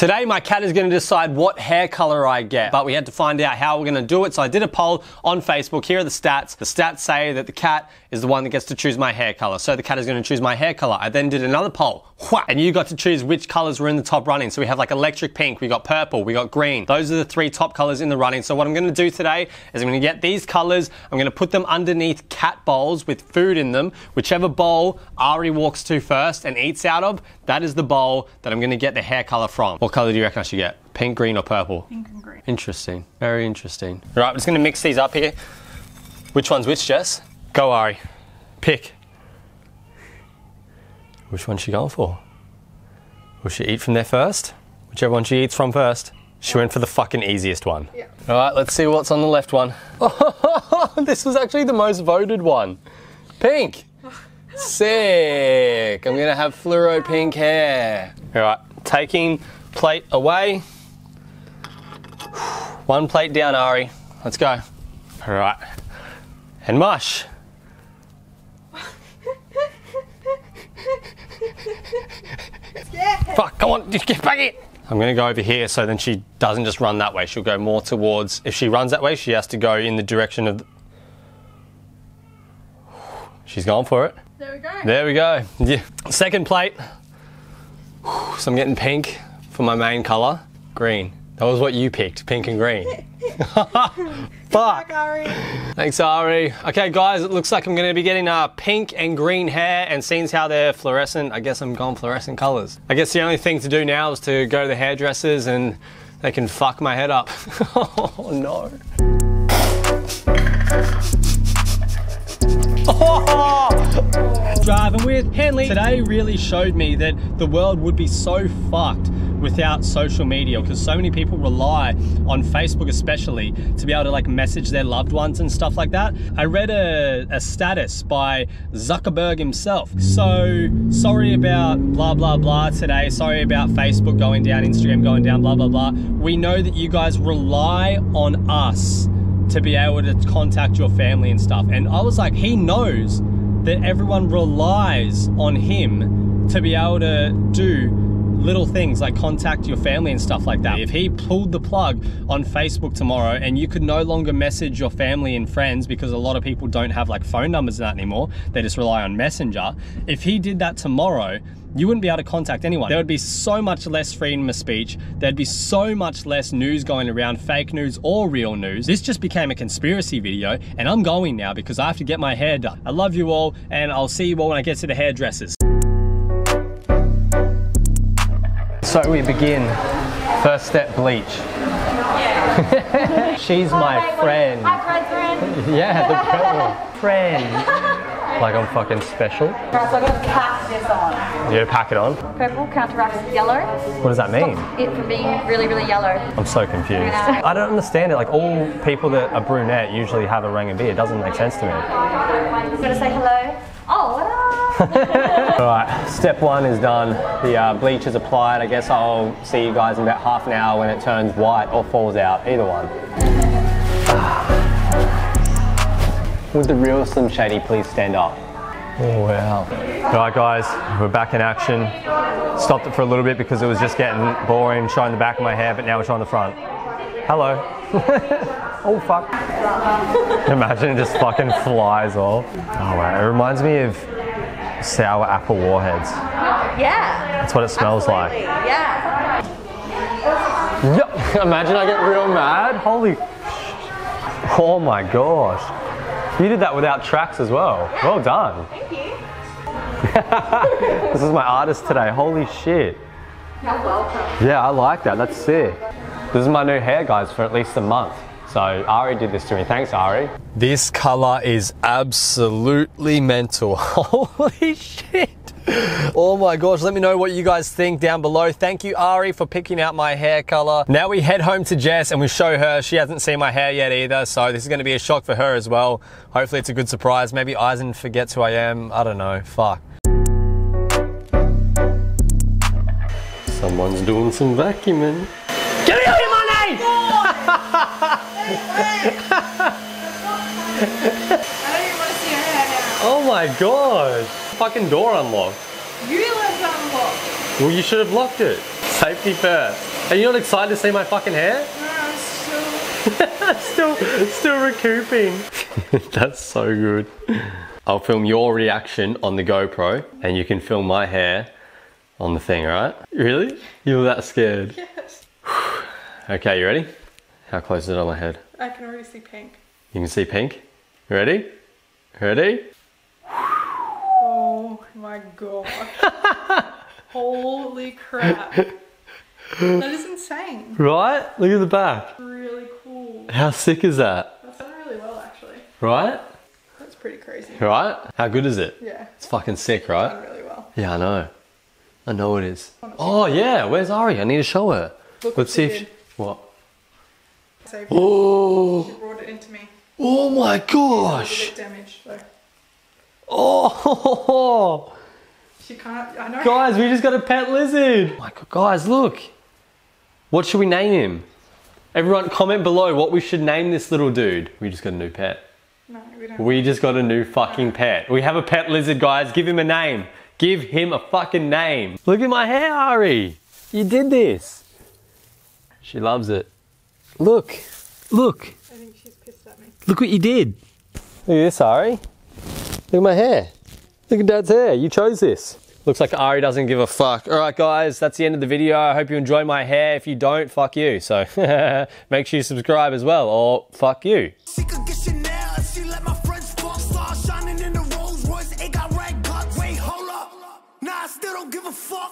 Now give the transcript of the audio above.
Today, my cat is going to decide what hair color I get, but we had to find out how we're going to do it. So I did a poll on Facebook. Here are the stats. The stats say that the cat is the one that gets to choose my hair color. So the cat is going to choose my hair color. I then did another poll, and you got to choose which colors were in the top running. So we have like electric pink, we got purple, we got green. Those are the three top colors in the running. So what I'm going to do today is I'm going to get these colors. I'm going to put them underneath cat bowls with food in them. Whichever bowl Ari walks to first and eats out of, that is the bowl that I'm going to get the hair color from. What color do you reckon I should get? Pink, green, or purple? Pink and green. Interesting. Very interesting. Right, I'm just going to mix these up here. Which one's which, Jess? Go, Ari. Pick. Which one's she going for? Will she eat from there first? Whichever one she eats from first. She went for the fucking easiest one. Yeah. All right, let's see what's on the left one. this was actually the most voted one. Pink. Sick. I'm gonna have fluoro pink hair. All right, taking plate away. One plate down, Ari. Let's go. All right. And mush. Fuck, come on, just get back in. I'm gonna go over here so then she doesn't just run that way. She'll go more towards, if she runs that way, she has to go in the direction of. The... She's going for it. There we go. There we go. Yeah. Second plate. So I'm getting pink for my main colour. Green. That was what you picked, pink and green. Fuck. Ari. Thanks, Ari. Okay, guys, it looks like I'm going to be getting uh, pink and green hair, and seeing how they're fluorescent, I guess I'm going fluorescent colours. I guess the only thing to do now is to go to the hairdressers and they can fuck my head up. oh, no. Driving with Hanley. Today really showed me that the world would be so fucked without social media because so many people rely on Facebook especially to be able to like message their loved ones and stuff like that. I read a, a status by Zuckerberg himself. So sorry about blah blah blah today. Sorry about Facebook going down, Instagram going down, blah blah blah. We know that you guys rely on us to be able to contact your family and stuff. And I was like, he knows that everyone relies on him to be able to do little things like contact your family and stuff like that. If he pulled the plug on Facebook tomorrow and you could no longer message your family and friends because a lot of people don't have like phone numbers and that anymore, they just rely on Messenger. If he did that tomorrow, you wouldn't be able to contact anyone. There would be so much less freedom of speech. There'd be so much less news going around, fake news or real news. This just became a conspiracy video and I'm going now because I have to get my hair done. I love you all and I'll see you all when I get to the hairdressers. So we begin. First step, bleach. She's my friend. Hi, friend. Yeah, the friend. Friend. Like I'm fucking special. Right, so I'm gonna pack this on. You pack it on. Purple counteracts yellow. What does that mean? It from being really, really yellow. I'm so confused. I don't understand it. Like all people that are brunette usually have a ring and beard. It doesn't make sense to me. I'm gonna say hello. Oh, what up? All right, step one is done. The uh, bleach is applied. I guess I'll see you guys in about half an hour when it turns white or falls out. Either one. Would the real Slim Shady please stand up? Oh, wow. All right, guys, we're back in action. Stopped it for a little bit because it was just getting boring showing the back of my hair, but now we're showing the front. Hello. oh, fuck. Imagine it just fucking flies off. Oh, wow. It reminds me of sour apple warheads. Yeah. That's what it smells Absolutely. like. Yeah. Imagine I get real mad. Holy. Oh my gosh. You did that without tracks as well. Well done. Thank you. This is my artist today. Holy shit. You're welcome. Yeah, I like that. That's sick. This is my new hair, guys, for at least a month. So Ari did this to me. Thanks, Ari. This color is absolutely mental. Holy shit. Oh my gosh, let me know what you guys think down below. Thank you, Ari, for picking out my hair color. Now we head home to Jess and we show her. She hasn't seen my hair yet either, so this is gonna be a shock for her as well. Hopefully it's a good surprise. Maybe Eisen forgets who I am. I don't know. Fuck. Someone's doing some vacuuming. Get me out of here, money! I don't even want to see your hair now. Oh my gosh. Fucking door unlocked. You left it unlocked. Well, you should have locked it. Safety first. Are you not excited to see my fucking hair? I'm so. still, still recouping. That's so good. I'll film your reaction on the GoPro, and you can film my hair on the thing. All right? Really? You were that scared? Yes. Okay, you ready? How close is it on my head? I can already see pink. You can see pink. Ready? Ready? Oh my god. Holy crap. That is insane. Right? Look at the back. Really cool. How sick is that? That's done really well, actually. Right? That's pretty crazy. Right? How good is it? Yeah, It's fucking sick, right? done really well. Yeah, I know. I know it is. Oh yeah, where's Ari? I need to show her. Look Let's see if she, what? So Oh, she brought it into me. oh my gosh! bit damaged, though. Oh, She can't. I know. guys, we just got a pet lizard. Oh my god, guys, look. What should we name him? Everyone, comment below what we should name this little dude. We just got a new pet. No, we don't. We just got a new fucking pet. We have a pet lizard, guys. Give him a name. Give him a fucking name. Look at my hair, Ari. You did this. She loves it. Look. Look. I think she's pissed at me. Look what you did. Look at this, Ari. Look at my hair. Look at Dad's hair. You chose this. Looks like Ari doesn't give a fuck. All right, guys, that's the end of the video. I hope you enjoyed my hair. If you don't, fuck you. So make sure you subscribe as well, or fuck you. She could